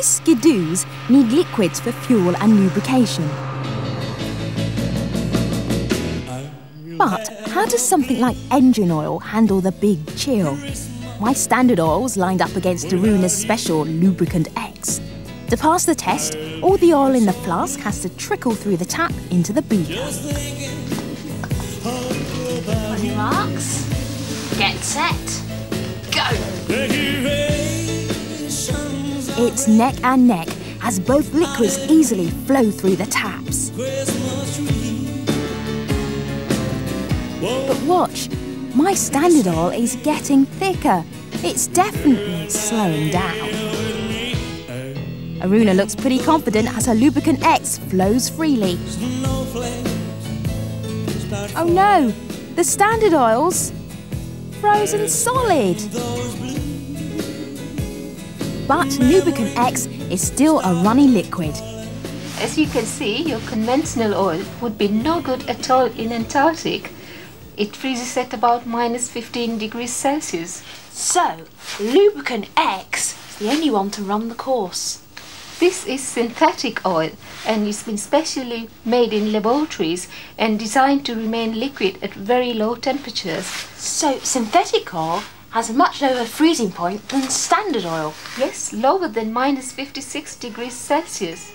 These skidoos need liquids for fuel and lubrication. But how does something like engine oil handle the big chill? My standard oil's lined up against Aruna's special Lubricant X. To pass the test, all the oil in the flask has to trickle through the tap into the beaker. Marks, get set, It's neck and neck as both liquids easily flow through the taps. But watch, my standard oil is getting thicker. It's definitely slowing down. Aruna looks pretty confident as her lubricant X flows freely. Oh no, the standard oil's frozen solid. But lubricant X is still a runny liquid. As you can see, your conventional oil would be no good at all in Antarctic. It freezes at about minus 15 degrees Celsius. So, lubricant X is the only one to run the course. This is synthetic oil and it's been specially made in laboratories and designed to remain liquid at very low temperatures. So, synthetic oil has a much lower freezing point than standard oil. Yes, lower than minus 56 degrees Celsius.